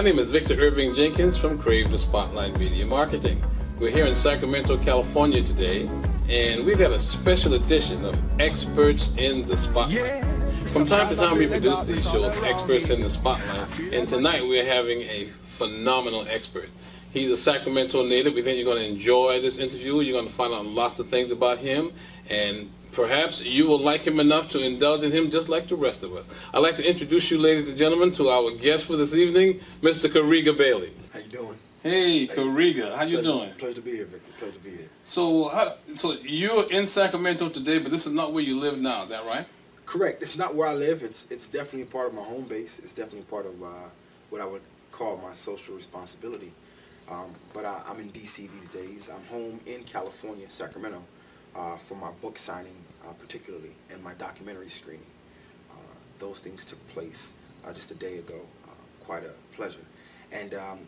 My name is Victor Irving Jenkins from Crave the Spotlight Media Marketing. We're here in Sacramento, California today, and we've got a special edition of Experts in the Spotlight. From time to time we produce these shows, Experts in the Spotlight, and tonight we're having a phenomenal expert. He's a Sacramento native. We think you're going to enjoy this interview. You're going to find out lots of things about him, and Perhaps you will like him enough to indulge in him just like the rest of us. I'd like to introduce you, ladies and gentlemen, to our guest for this evening, Mr. Karega Bailey. How you doing? Hey, Karega. How you pleasure, doing? Pleasure to be here, Victor. Pleasure to be here. So, how, so you're in Sacramento today, but this is not where you live now. Is that right? Correct. It's not where I live. It's it's definitely part of my home base. It's definitely part of uh, what I would call my social responsibility. Um, but I, I'm in D.C. these days. I'm home in California, Sacramento, uh, for my book signing uh, particularly, and my documentary screening. Uh, those things took place uh, just a day ago. Uh, quite a pleasure. And um,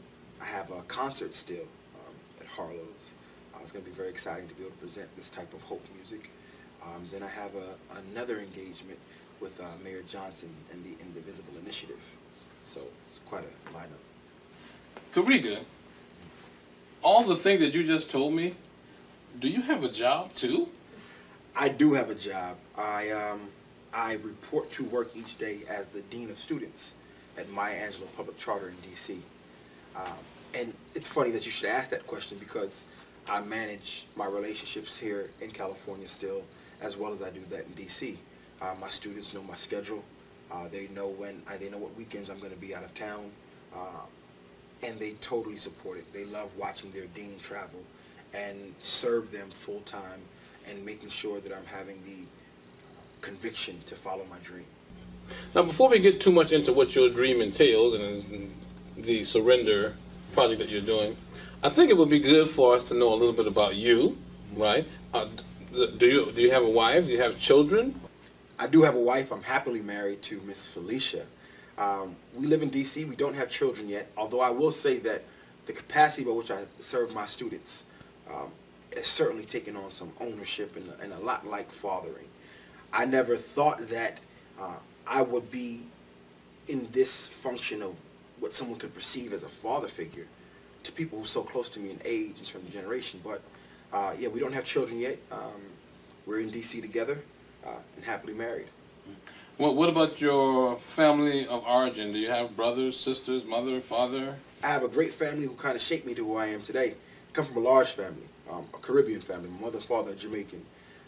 I have a concert still um, at Harlow's. it's going to be very exciting to be able to present this type of hope music. Um, then I have a, another engagement with Mayor Johnson and the Indivisible Initiative. So it's quite a lineup. Karega, all the things that you just told me, do you have a job too? I do have a job. I um, I report to work each day as the dean of students at Maya Angelou Public Charter in D.C. Um, and it's funny that you should ask that question because I manage my relationships here in California still, as well as I do that in D.C. Uh, my students know my schedule. Uh, they know when I, they know what weekends I'm going to be out of town, uh, and they totally support it. They love watching their dean travel and serve them full time and making sure that I'm having the conviction to follow my dream. Now, before we get too much into what your dream entails and the surrender project that you're doing, I think it would be good for us to know a little bit about you, right? Uh, do you do you have a wife? Do you have children? I do have a wife. I'm happily married to Miss Felicia. Um, we live in D.C. We don't have children yet, although I will say that the capacity by which I serve my students um, has certainly taken on some ownership and, and, a lot like fathering. I never thought that uh, I would be in this function of what someone could perceive as a father figure to people who are so close to me in age in terms of generation. But uh, yeah, we don't have children yet. Um, we're in D.C. together uh, and happily married. Well, what about your family of origin? Do you have brothers, sisters, mother, father? I have a great family who kind of shaped me to who I am today. Come from a large family um, a Caribbean family. Mother father Jamaican.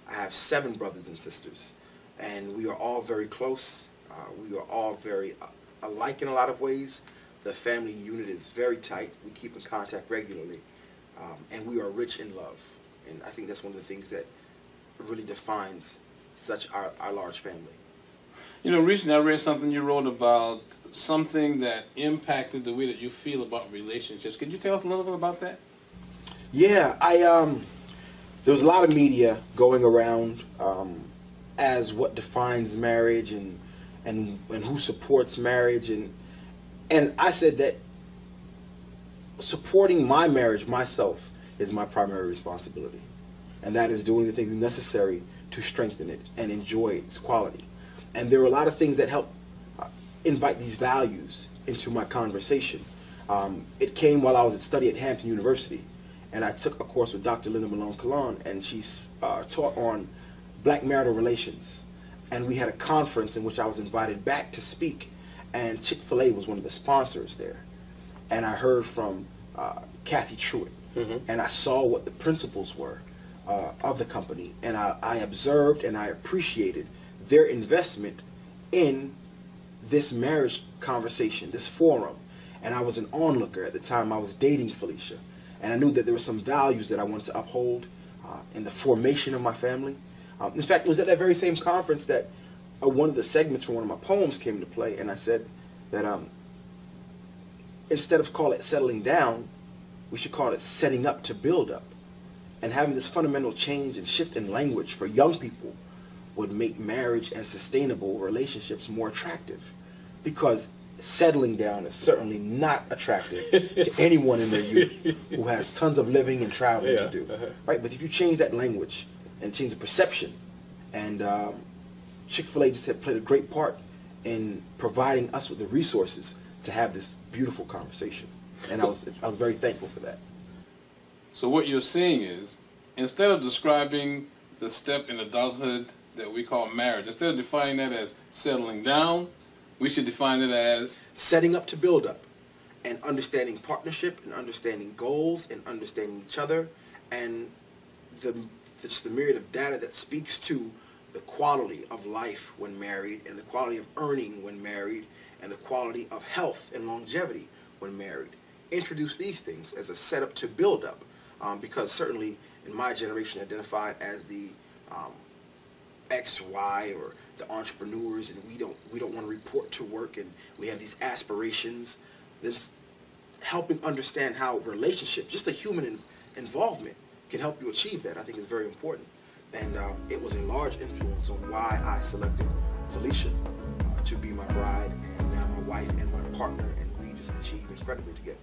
I have seven brothers and sisters, and we are all very close. Uh, we are all very uh, alike in a lot of ways. The family unit is very tight. We keep in contact regularly, um, and we are rich in love. And I think that's one of the things that really defines such our, our large family. You know, recently I read something you wrote about something that impacted the way that you feel about relationships. Could you tell us a little bit about that? Yeah, I um, there was a lot of media going around um, as what defines marriage and and and who supports marriage and and I said that supporting my marriage myself is my primary responsibility, and that is doing the things necessary to strengthen it and enjoy its quality. And there were a lot of things that help uh, invite these values into my conversation. Um, it came while I was at study at Hampton University and I took a course with Dr. Linda Malone Colon, and she uh, taught on black marital relations. And we had a conference in which I was invited back to speak, and Chick-fil-A was one of the sponsors there. And I heard from uh, Kathy Truitt, mm-hmm. and I saw what the principles were uh, of the company, and I, I observed and I appreciated their investment in this marriage conversation, this forum. And I was an onlooker at the time. I was dating Felicia. And I knew that there were some values that I wanted to uphold uh, in the formation of my family. Um, in fact, it was at that very same conference that uh, one of the segments from one of my poems came into play, and I said that um, instead of call it settling down, we should call it setting up to build up. And having this fundamental change and shift in language for young people would make marriage and sustainable relationships more attractive. Because settling down is certainly not attractive to anyone in their youth who has tons of living and traveling yeah. to do. Uh-huh. Right? But if you change that language and change the perception, and um, Chick-fil-A just had played a great part in providing us with the resources to have this beautiful conversation. And I was, I was very thankful for that. So what you're saying is, instead of describing the step in adulthood that we call marriage, instead of defining that as settling down, we should define it as setting up to build up and understanding partnership and understanding goals and understanding each other and the just the myriad of data that speaks to the quality of life when married and the quality of earning when married and the quality of health and longevity when married. Introduce these things as a setup to build up um, because certainly in my generation identified as the um, X, Y, or the entrepreneurs, and we don't we don't want to report to work, and we have these aspirations. Then helping understand how relationships, just the human in, involvement, can help you achieve that. I think is very important, and um, it was a large influence on why I selected Felicia uh, to be my bride and now my wife and my partner, and we just achieved incredibly together.